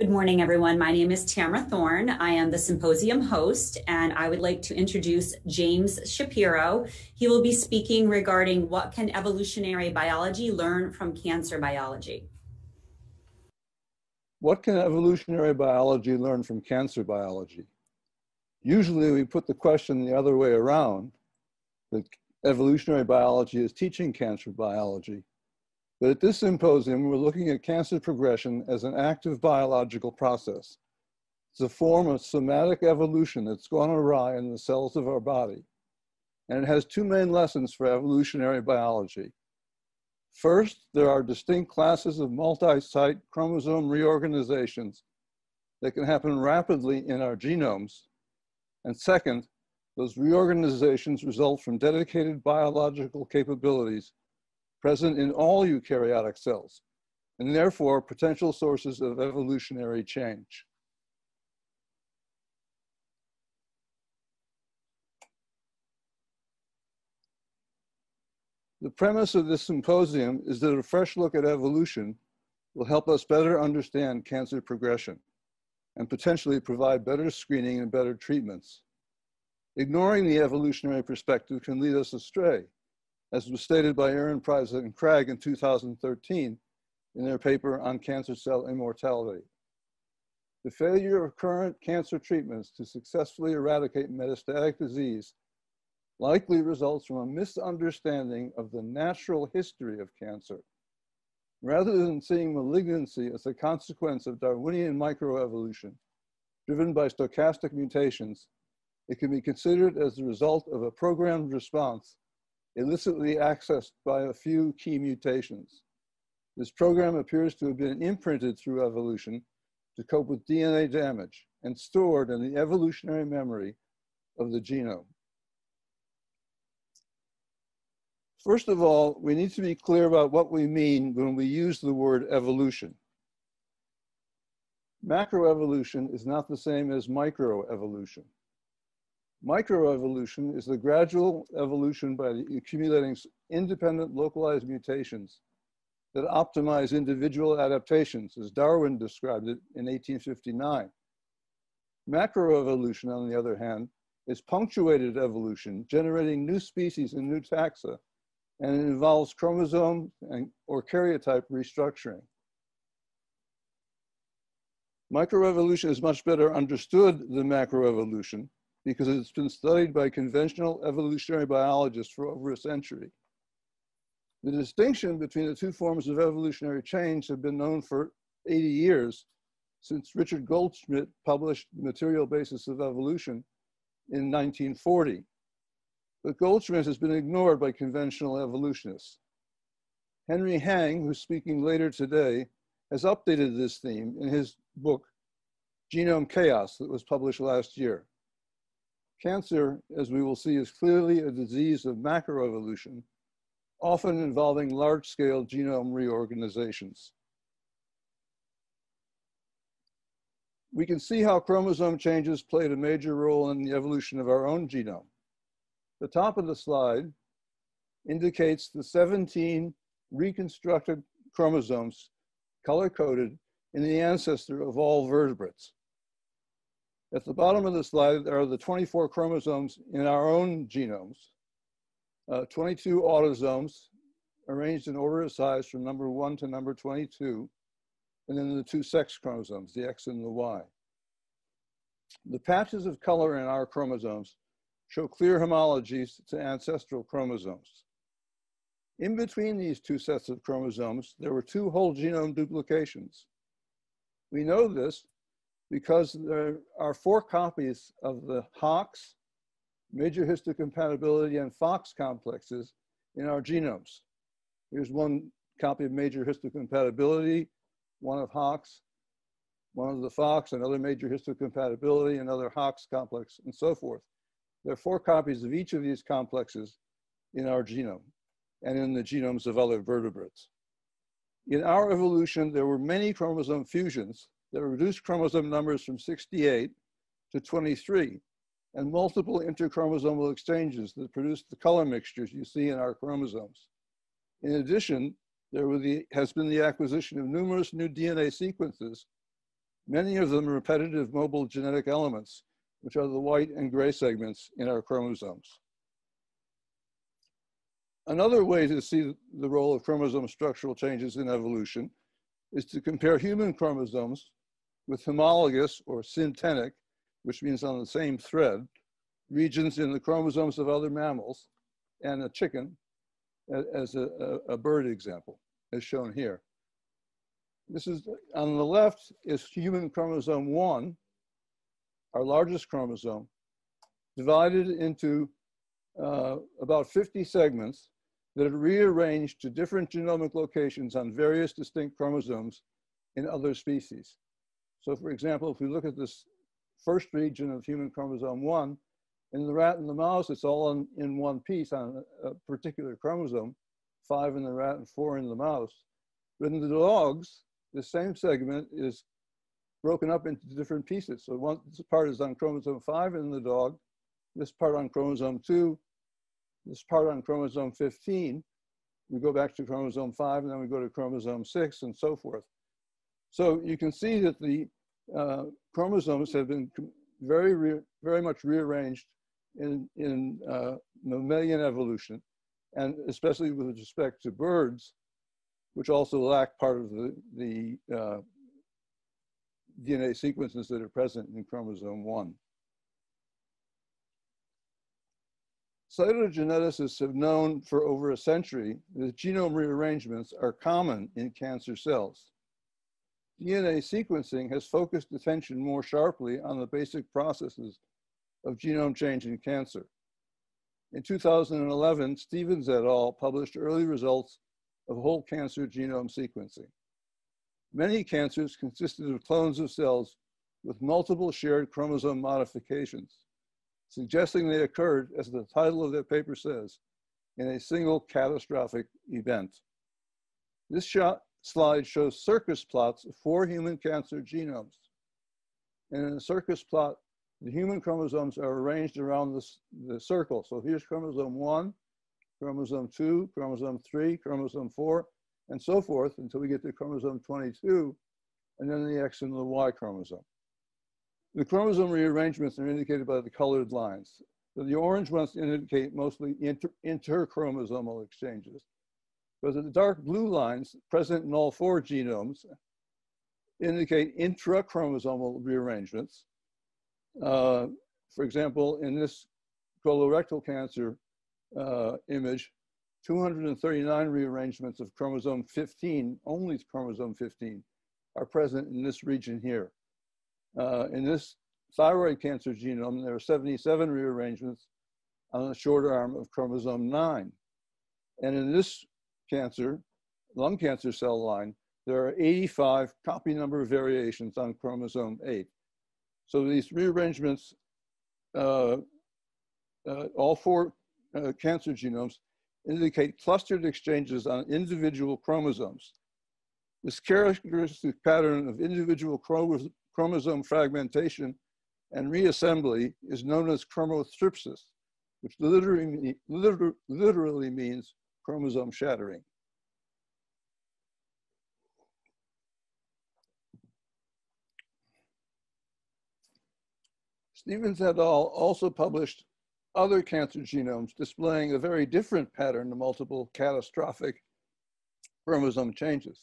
Good morning, everyone. My name is Tamara Thorne. I am the symposium host, and I would like to introduce James Shapiro. He will be speaking regarding what can evolutionary biology learn from cancer biology. What can evolutionary biology learn from cancer biology? Usually we put the question the other way around, that evolutionary biology is teaching cancer biology. But at this symposium, we're looking at cancer progression as an active biological process. It's a form of somatic evolution that's gone awry in the cells of our body. And it has two main lessons for evolutionary biology. First, there are distinct classes of multi-site chromosome reorganizations that can happen rapidly in our genomes. And second, those reorganizations result from dedicated biological capabilities present in all eukaryotic cells, and therefore potential sources of evolutionary change. The premise of this symposium is that a fresh look at evolution will help us better understand cancer progression and potentially provide better screening and better treatments. Ignoring the evolutionary perspective can lead us astray as was stated by Erenpreisa and Cragg in 2013 in their paper on cancer cell immortality. The failure of current cancer treatments to successfully eradicate metastatic disease likely results from a misunderstanding of the natural history of cancer. Rather than seeing malignancy as a consequence of Darwinian microevolution driven by stochastic mutations, it can be considered as the result of a programmed response illicitly accessed by a few key mutations. This program appears to have been imprinted through evolution to cope with DNA damage and stored in the evolutionary memory of the genome. First of all, we need to be clear about what we mean when we use the word evolution. Macroevolution is not the same as microevolution. Microevolution is the gradual evolution by accumulating independent localized mutations that optimize individual adaptations, as Darwin described it in 1859. Macroevolution, on the other hand, is punctuated evolution, generating new species and new taxa, and it involves chromosome and, or karyotype restructuring. Microevolution is much better understood than macroevolution because it's been studied by conventional evolutionary biologists for over a century. The distinction between the two forms of evolutionary change have been known for 80 years since Richard Goldschmidt published The Material Basis of Evolution in 1940. But Goldschmidt has been ignored by conventional evolutionists. Henry Heng, who's speaking later today, has updated this theme in his book, Genome Chaos, that was published last year. Cancer, as we will see, is clearly a disease of macroevolution, often involving large-scale genome reorganizations. We can see how chromosome changes played a major role in the evolution of our own genome. The top of the slide indicates the 17 reconstructed chromosomes color-coded in the ancestor of all vertebrates. At the bottom of the slide there are the 24 chromosomes in our own genomes, uh, 22 autosomes arranged in order of size from number one to number 22, and then the two sex chromosomes, the X and the Y. The patches of color in our chromosomes show clear homologies to ancestral chromosomes. In between these two sets of chromosomes, there were two whole genome duplications. We know this because there are four copies of the HOX, major histocompatibility, and FOX complexes in our genomes. Here's one copy of major histocompatibility, one of HOX, one of the FOX, another major histocompatibility, another HOX complex, and so forth. There are four copies of each of these complexes in our genome and in the genomes of other vertebrates. In our evolution, there were many chromosome fusions that reduced chromosome numbers from 68 to 23 and multiple interchromosomal exchanges that produced the color mixtures you see in our chromosomes. In addition, there the, has been the acquisition of numerous new DNA sequences many of them repetitive mobile genetic elements, which are the white and gray segments in our chromosomes. Another way to see the role of chromosome structural changes in evolution is to compare human chromosomes with homologous or syntenic, which means on the same thread, regions in the chromosomes of other mammals and a chicken as a, a, bird example, as shown here. This is, on the left is human chromosome one, our largest chromosome, divided into uh, about 50 segments that are rearranged to different genomic locations on various distinct chromosomes in other species. So for example, if we look at this first region of human chromosome one, in the rat and the mouse, it's all in, in one piece on a, a particular chromosome, five in the rat and four in the mouse. But in the dogs, the same segment is broken up into different pieces. So one this part is on chromosome five in the dog, this part on chromosome two, this part on chromosome 15, we go back to chromosome five and then we go to chromosome six and so forth. So you can see that the uh, chromosomes have been very, very much rearranged in, in uh, mammalian evolution, and especially with respect to birds, which also lack part of the, the uh, DNA sequences that are present in chromosome one. Cytogeneticists have known for over a century that genome rearrangements are common in cancer cells. DNA sequencing has focused attention more sharply on the basic processes of genome change in cancer. In 2011, Stephens et al. published early results of whole cancer genome sequencing. Many cancers consisted of clones of cells with multiple shared chromosome modifications suggesting they occurred, as the title of their paper says, in a single catastrophic event. This shot, slide shows Circos plots of four human cancer genomes. And in a Circos plot, the human chromosomes are arranged around the circle. So here's chromosome one, chromosome two, chromosome three, chromosome four, and so forth until we get to chromosome 22, and then the X and the Y chromosome. The chromosome rearrangements are indicated by the colored lines. So the orange ones indicate mostly inter interchromosomal exchanges. But the dark blue lines present in all four genomes indicate intrachromosomal rearrangements. Uh, for example, in this colorectal cancer uh, image, 239 rearrangements of chromosome 15, only chromosome 15, are present in this region here. Uh, in this thyroid cancer genome, there are 77 rearrangements on the short arm of chromosome 9. And in this cancer, lung cancer cell line, there are 85 copy number variations on chromosome 8. So these rearrangements, uh, uh, all four uh, cancer genomes, indicate clustered exchanges on individual chromosomes. This characteristic pattern of individual chromosome fragmentation and reassembly is known as chromothripsis, which literally, literally means chromosome shattering. Stephens et al. also published other cancer genomes displaying a very different pattern of multiple catastrophic chromosome changes.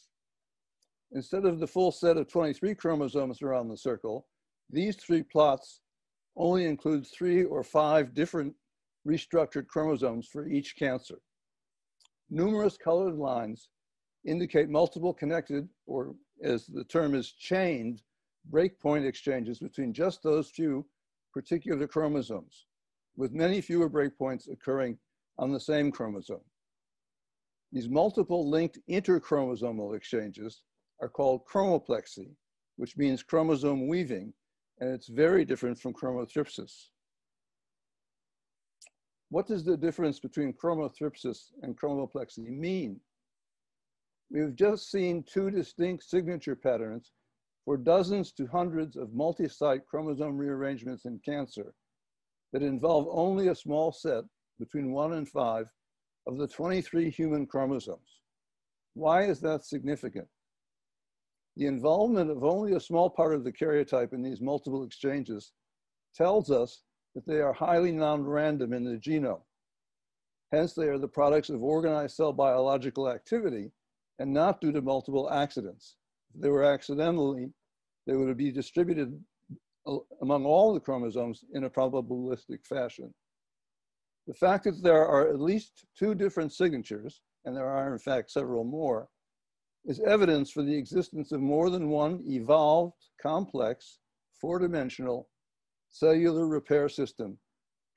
Instead of the full set of 23 chromosomes around the circle, these three plots only include three or five different restructured chromosomes for each cancer. Numerous colored lines indicate multiple connected, or as the term is chained, breakpoint exchanges between just those few particular chromosomes, with many fewer breakpoints occurring on the same chromosome. These multiple linked interchromosomal exchanges are called chromoplexy, which means chromosome weaving, and it's very different from chromothripsis. What does the difference between chromothripsis and chromoplexy mean? We've just seen two distinct signature patterns for dozens to hundreds of multi-site chromosome rearrangements in cancer that involve only a small set between one and five of the 23 human chromosomes. Why is that significant? The involvement of only a small part of the karyotype in these multiple exchanges tells us that they are highly non-random in the genome. Hence, they are the products of organized cell biological activity and not due to multiple accidents. If they were accidentally, they would be distributed uh, among all the chromosomes in a probabilistic fashion. The fact that there are at least two different signatures, and there are in fact several more, is evidence for the existence of more than one evolved, complex, four-dimensional cellular repair system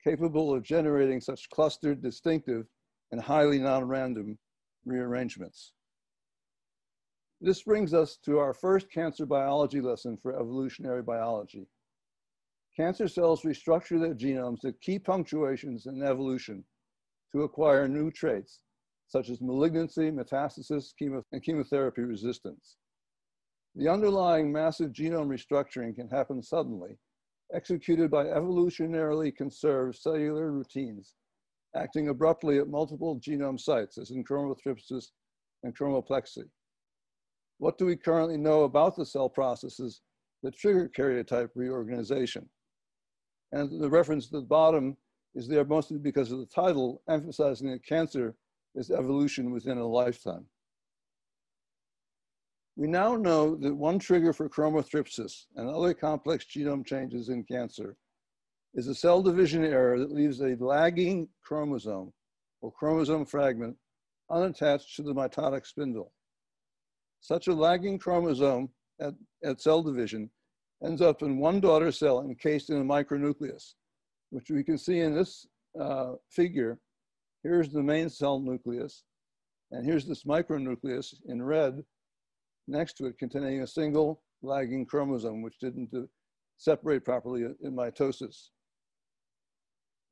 capable of generating such clustered, distinctive, and highly non-random rearrangements. This brings us to our first cancer biology lesson for evolutionary biology. Cancer cells restructure their genomes at key punctuations in evolution to acquire new traits, such as malignancy, metastasis, chemo and chemotherapy resistance. The underlying massive genome restructuring can happen suddenly, executed by evolutionarily conserved cellular routines, acting abruptly at multiple genome sites, as in chromothripsis and chromoplexy. What do we currently know about the cell processes that trigger karyotype reorganization? And the reference at the bottom is there mostly because of the title, emphasizing that cancer is evolution within a lifetime. We now know that one trigger for chromothripsis and other complex genome changes in cancer is a cell division error that leaves a lagging chromosome or chromosome fragment unattached to the mitotic spindle. Such a lagging chromosome at, at cell division ends up in one daughter cell encased in a micronucleus, which we can see in this uh, figure. Here's the main cell nucleus, and here's this micronucleus in red next to it containing a single lagging chromosome, which didn't separate properly in mitosis.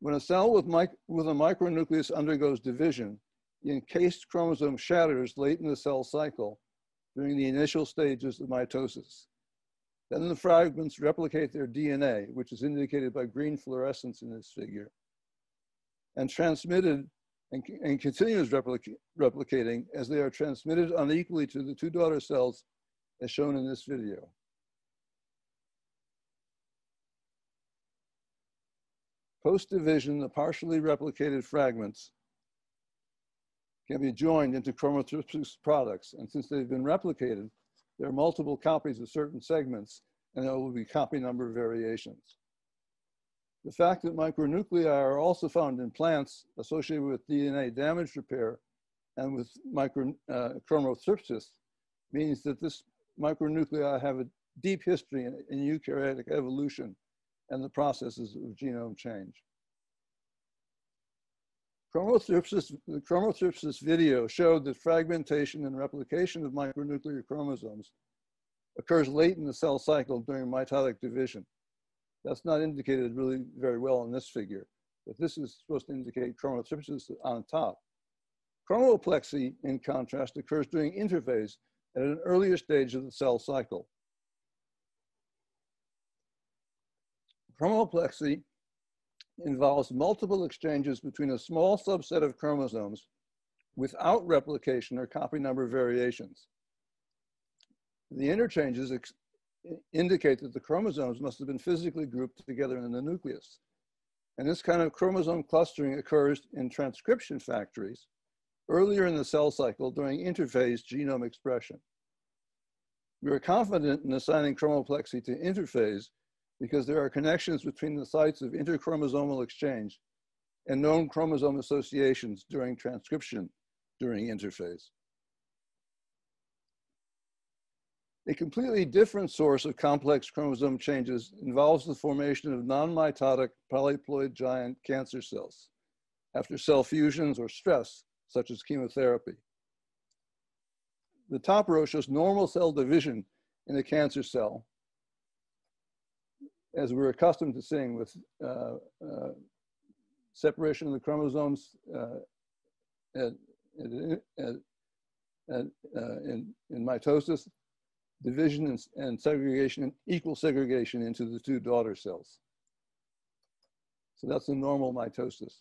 When a cell with, with a micronucleus undergoes division, the encased chromosome shatters late in the cell cycle during the initial stages of mitosis. Then the fragments replicate their DNA, which is indicated by green fluorescence in this figure, and transmitted and, and continues replic replicating as they are transmitted unequally to the two daughter cells as shown in this video. Post-division, the partially replicated fragments can be joined into chromothripsis products. And since they've been replicated, there are multiple copies of certain segments and there will be copy number variations. The fact that micronuclei are also found in plants associated with DNA damage repair and with micro, uh, chromothripsis means that this micronuclei have a deep history in, in eukaryotic evolution and the processes of genome change. Chromothripsis, the chromothripsis video showed that fragmentation and replication of micronuclear chromosomes occurs late in the cell cycle during mitotic division. That's not indicated really very well in this figure, but this is supposed to indicate chromothripsis on top. Chromoplexy, in contrast, occurs during interphase at an earlier stage of the cell cycle. Chromoplexy involves multiple exchanges between a small subset of chromosomes without replication or copy number variations. The interchanges indicate that the chromosomes must have been physically grouped together in the nucleus. And this kind of chromosome clustering occurs in transcription factories earlier in the cell cycle during interphase genome expression. We are confident in assigning chromoplexy to interphase because there are connections between the sites of interchromosomal exchange and known chromosome associations during transcription during interphase. A completely different source of complex chromosome changes involves the formation of non-mitotic polyploid giant cancer cells after cell fusions or stress, such as chemotherapy. The top row shows normal cell division in a cancer cell, as we're accustomed to seeing with uh, uh, separation of the chromosomes uh, at, at, at, uh, in, in mitosis division and, and segregation, equal segregation into the two daughter cells. So that's a normal mitosis.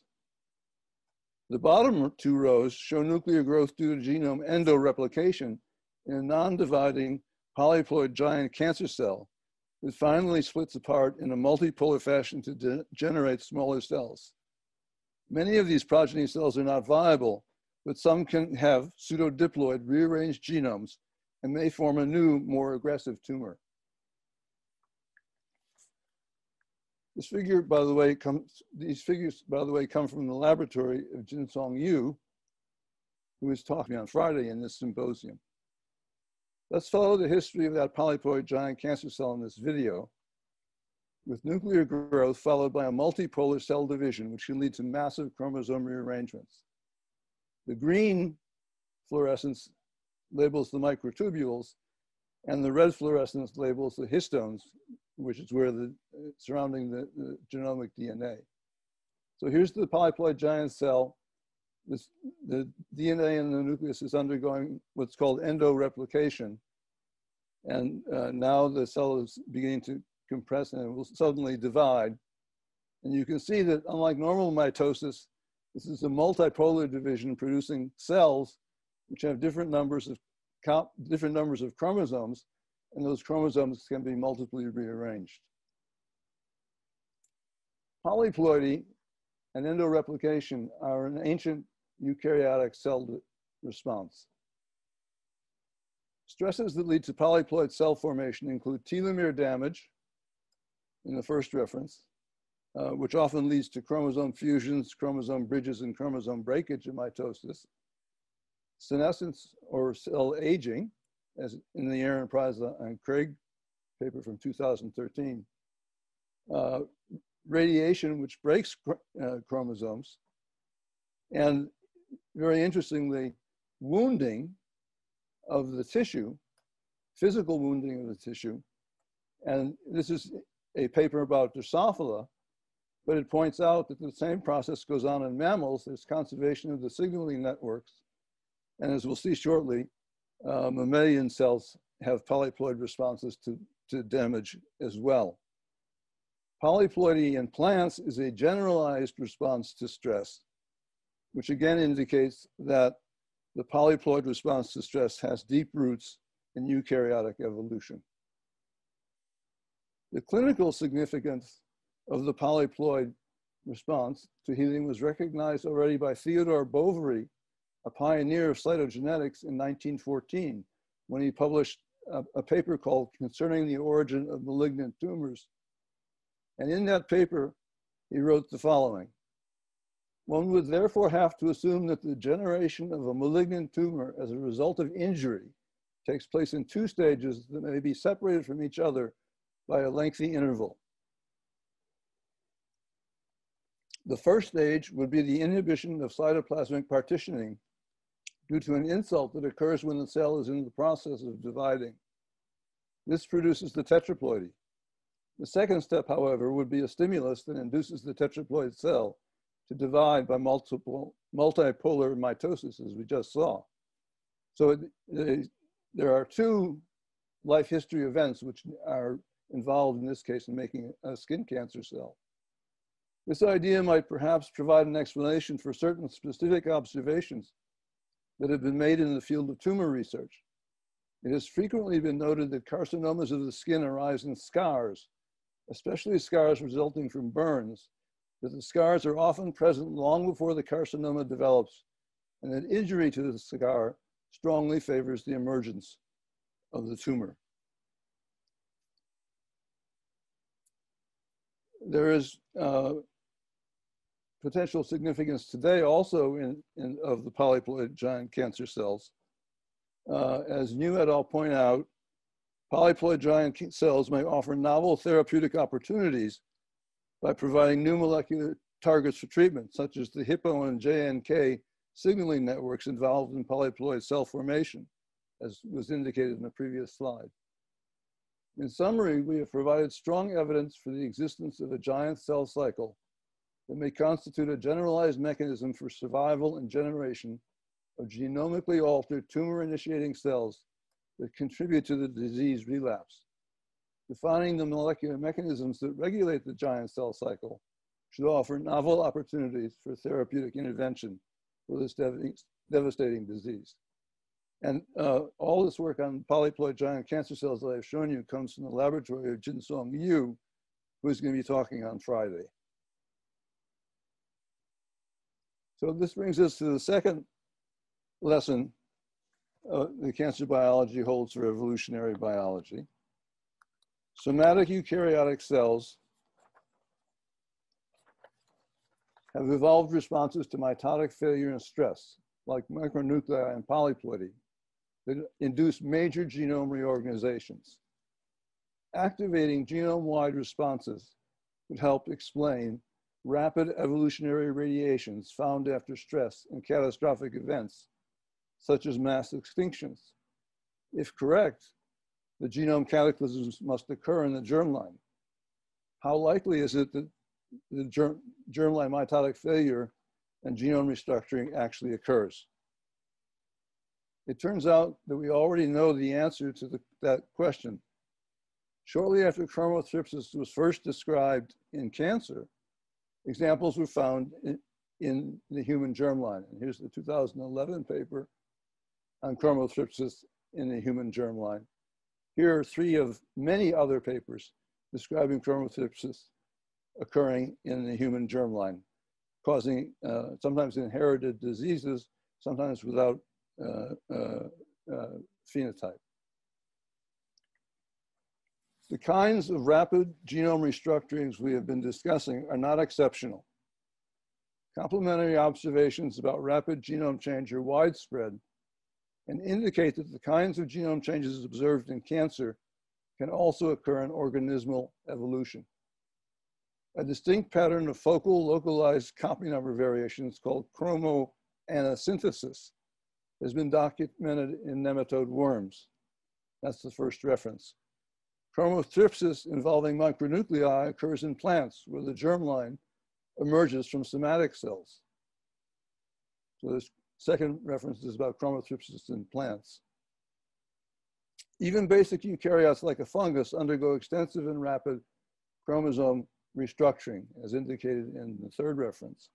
The bottom two rows show nuclear growth due to genome endoreplication in a non-dividing polyploid giant cancer cell that finally splits apart in a multipolar fashion to generate smaller cells. Many of these progeny cells are not viable, but some can have pseudodiploid rearranged genomes and may form a new, more aggressive tumor. This figure, by the way, comes, these figures, by the way, come from the laboratory of Jinsong Liu, who was talking on Friday in this symposium. Let's follow the history of that polyploid giant cancer cell in this video, with nuclear growth followed by a multipolar cell division, which can lead to massive chromosome rearrangements. The green fluorescence labels the microtubules, and the red fluorescence labels the histones, which is where the surrounding the, the genomic DNA. So here's the polyploid giant cell. This, the DNA in the nucleus is undergoing what's called endoreplication. And uh, now the cell is beginning to compress and it will suddenly divide. And you can see that unlike normal mitosis, this is a multipolar division producing cells which have different numbers of different numbers of chromosomes, and those chromosomes can be multiply rearranged. Polyploidy and endoreplication are an ancient eukaryotic cell response. Stresses that lead to polyploid cell formation include telomere damage in the first reference, uh, which often leads to chromosome fusions, chromosome bridges, and chromosome breakage in mitosis. Senescence or cell aging, as in the Erenpreisa and Cragg paper from 2013. Uh, radiation, which breaks uh, chromosomes. And very interestingly, wounding of the tissue, physical wounding of the tissue. And this is a paper about Drosophila, but it points out that the same process goes on in mammals. There's conservation of the signaling networks. And as we'll see shortly, uh, mammalian cells have polyploid responses to, to damage as well. Polyploidy in plants is a generalized response to stress, which again indicates that the polyploid response to stress has deep roots in eukaryotic evolution. The clinical significance of the polyploid response to healing was recognized already by Theodore Boveri, a pioneer of cytogenetics in 1914, when he published a, a, paper called Concerning the Origin of Malignant Tumors. And in that paper, he wrote the following. One would therefore have to assume that the generation of a malignant tumor as a result of injury takes place in two stages that may be separated from each other by a lengthy interval. The first stage would be the inhibition of cytoplasmic partitioning due to an insult that occurs when the cell is in the process of dividing. This produces the tetraploidy. The second step, however, would be a stimulus that induces the tetraploid cell to divide by multiple multipolar mitosis, as we just saw. So it, it, there are two life history events which are involved in this case in making a skin cancer cell. This idea might perhaps provide an explanation for certain specific observations that have been made in the field of tumor research. It has frequently been noted that carcinomas of the skin arise in scars, especially scars resulting from burns, that the scars are often present long before the carcinoma develops, and that injury to the scar strongly favors the emergence of the tumor. There is uh, potential significance today also in, in of the polyploid giant cancer cells. Uh, as Niu et al. point out, polyploid giant cells may offer novel therapeutic opportunities by providing new molecular targets for treatment, such as the Hippo and JNK signaling networks involved in polyploid cell formation, as was indicated in the previous slide. In summary, we have provided strong evidence for the existence of a giant cell cycle that may constitute a generalized mechanism for survival and generation of genomically altered tumor-initiating cells that contribute to the disease relapse. Defining the molecular mechanisms that regulate the giant cell cycle should offer novel opportunities for therapeutic intervention for this dev devastating disease. And uh, all this work on polyploid giant cancer cells that I've shown you comes from the laboratory of Jinsong Liu, who's going to be talking on Friday. So this brings us to the second lesson uh, the cancer biology holds for evolutionary biology. Somatic eukaryotic cells have evolved responses to mitotic failure and stress, like micronuclei and polyploidy, that induce major genome reorganizations. Activating genome-wide responses would help explain rapid evolutionary radiations found after stress and catastrophic events, such as mass extinctions. If correct, the genome cataclysms must occur in the germline. How likely is it that the germ, germline mitotic failure and genome restructuring actually occurs? It turns out that we already know the answer to the, that question. Shortly after chromothripsis was first described in cancer, Examples were found in, in the human germline. And here's the 2011 paper on chromothripsis in the human germline. Here are three of many other papers describing chromothripsis occurring in the human germline, causing uh, sometimes inherited diseases, sometimes without uh, uh, uh phenotype. The kinds of rapid genome restructurings we have been discussing are not exceptional. Complementary observations about rapid genome change are widespread and indicate that the kinds of genome changes observed in cancer can also occur in organismal evolution. A distinct pattern of focal localized copy number variations called chromoanasynthesis has been documented in nematode worms. That's the first reference. Chromothripsis involving micronuclei occurs in plants where the germline emerges from somatic cells. So this second reference is about chromothripsis in plants. Even basic eukaryotes like a fungus undergo extensive and rapid chromosome restructuring as indicated in the third reference.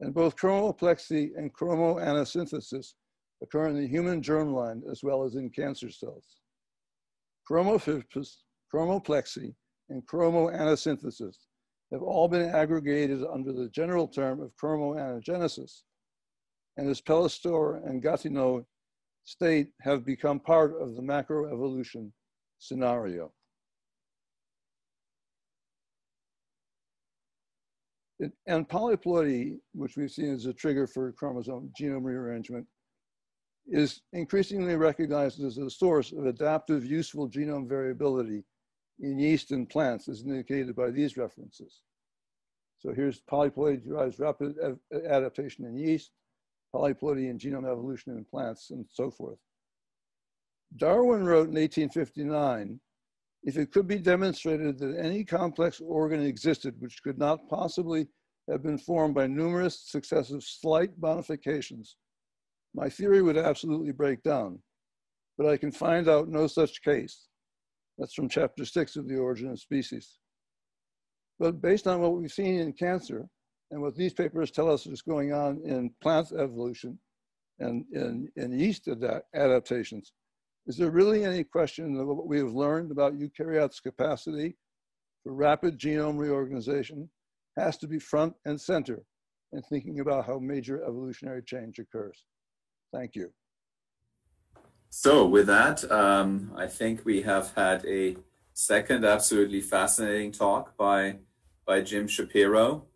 And both chromoplexy and chromoanasynthesis occur in the human germline as well as in cancer cells chromothripsis, chromoplexy, and chromoanasynthesis have all been aggregated under the general term of chromoanagenesis, and as Pellestor and Gatinois state, have become part of the macroevolution scenario. It, and polyploidy, which we've seen as a trigger for chromosome genome rearrangement, is increasingly recognized as a source of adaptive useful genome variability in yeast and plants as indicated by these references. So here's polyploidy drives rapid adaptation in yeast, polyploidy in genome evolution in plants and so forth. Darwin wrote in 1859, if it could be demonstrated that any complex organ existed which could not possibly have been formed by numerous successive slight modifications my theory would absolutely break down, but I can find out no such case. That's from chapter six of The Origin of Species. But based on what we've seen in cancer and what these papers tell us is going on in plant evolution and in, in yeast adaptations, is there really any question of what we have learned about eukaryotes' capacity for rapid genome reorganization has to be front and center in thinking about how major evolutionary change occurs. Thank you. So with that, um, I think we have had a second absolutely fascinating talk by by Jim Shapiro.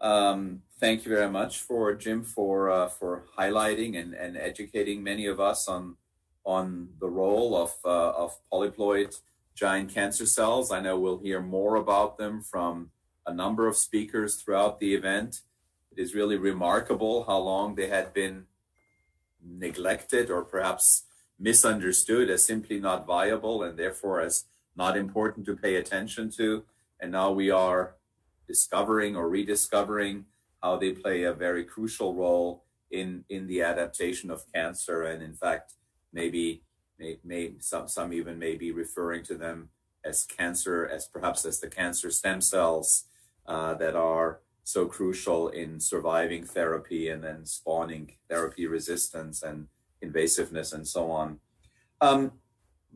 Um, thank you very much for Jim for uh, for highlighting and, and educating many of us on on the role of uh, of polyploid giant cancer cells. I know we'll hear more about them from a number of speakers throughout the event. It is really remarkable how long they had been neglected or perhaps misunderstood as simply not viable and therefore as not important to pay attention to. And now we are discovering or rediscovering how they play a very crucial role in, in the adaptation of cancer. And in fact, maybe may, may, some, some even may be referring to them as cancer, as perhaps as the cancer stem cells uh, that are so crucial in surviving therapy and then spawning therapy resistance and invasiveness and so on. Um,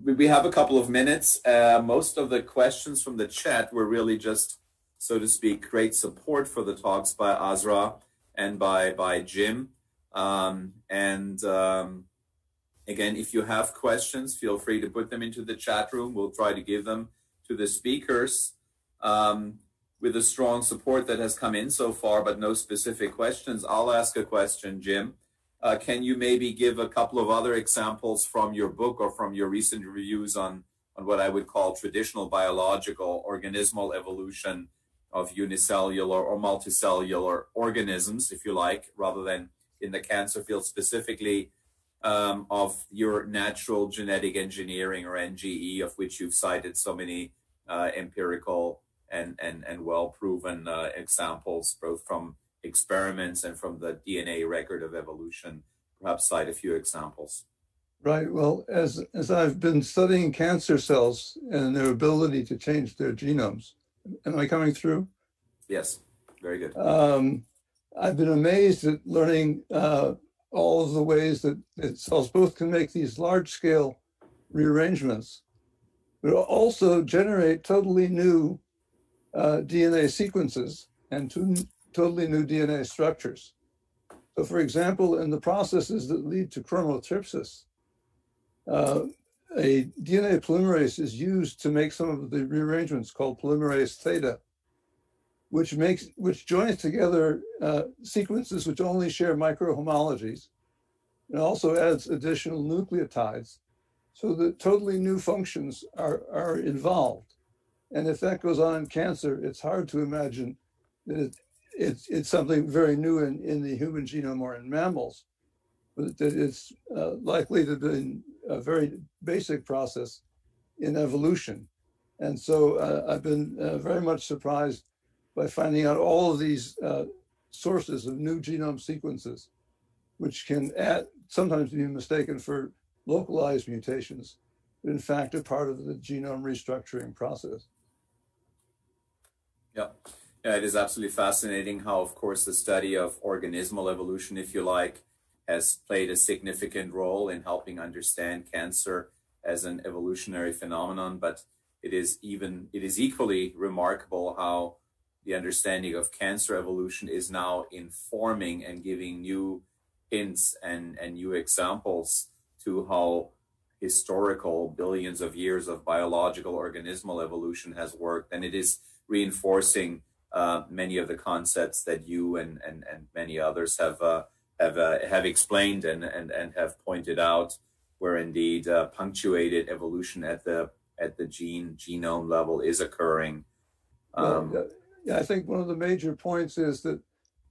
we have a couple of minutes. Uh, most of the questions from the chat were really just, so to speak, great support for the talks by Azra and by by Jim. Um, and um, again, if you have questions, feel free to put them into the chat room. We'll try to give them to the speakers. Um, with the strong support that has come in so far, but no specific questions, I'll ask a question, Jim. Uh, can you maybe give a couple of other examples from your book or from your recent reviews on, on what I would call traditional biological organismal evolution of unicellular or multicellular organisms, if you like, rather than in the cancer field specifically, um, of your natural genetic engineering or NGE, of which you've cited so many uh, empirical and, and, and well proven uh, examples, both from experiments and from the DNA record of evolution, perhaps cite a few examples. Right. Well, as, as I've been studying cancer cells and their ability to change their genomes, am I coming through? Yes, very good. Um, I've been amazed at learning uh, all of the ways that, that cells both can make these large scale rearrangements, but also generate totally new uh, DNA sequences and to totally new DNA structures. So for example, in the processes that lead to chromothripsis, uh, a DNA polymerase is used to make some of the rearrangements called polymerase theta, which makes which joins together uh, sequences which only share microhomologies, and also adds additional nucleotides, so that totally new functions are, are involved. And if that goes on in cancer, it's hard to imagine that it, it's, it's something very new in, in the human genome or in mammals, but that it's uh, likely to be a very basic process in evolution. And so uh, I've been uh, very much surprised by finding out all of these uh, sources of new genome sequences, which can add, sometimes be mistaken for localized mutations, but in fact are part of the genome restructuring process. Yeah. Yeah, it is absolutely fascinating how, of course, the study of organismal evolution, if you like, has played a significant role in helping understand cancer as an evolutionary phenomenon. But it is even it is equally remarkable how the understanding of cancer evolution is now informing and giving new hints and, and new examples to how historical billions of years of biological organismal evolution has worked. And it is reinforcing uh, many of the concepts that you and, and, and many others have uh, have uh, have explained and, and, and have pointed out, where indeed uh, punctuated evolution at the at the gene genome level is occurring. Um, well, yeah, I think one of the major points is that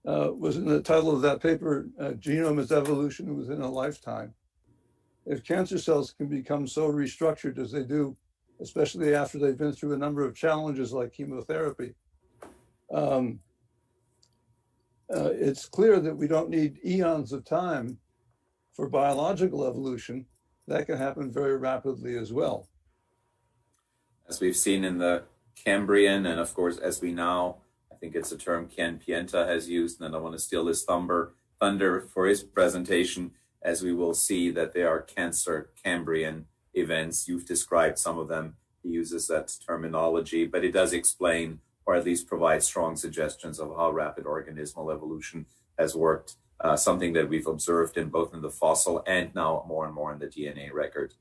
uh, was in the title of that paper, uh, "Genome is Evolution Within a Lifetime." If cancer cells can become so restructured as they do especially after they've been through a number of challenges like chemotherapy. Um, uh, it's clear that we don't need eons of time for biological evolution. That can happen very rapidly as well. As we've seen in the Cambrian, and of course, as we now, I think it's a term Ken Pienta has used, and I want to steal his thunder, thunder for his presentation, as we will see that they are cancer Cambrian events. You've described some of them. He uses that terminology, but it does explain or at least provide strong suggestions of how rapid organismal evolution has worked, uh, something that we've observed in both in the fossil and now more and more in the DNA record.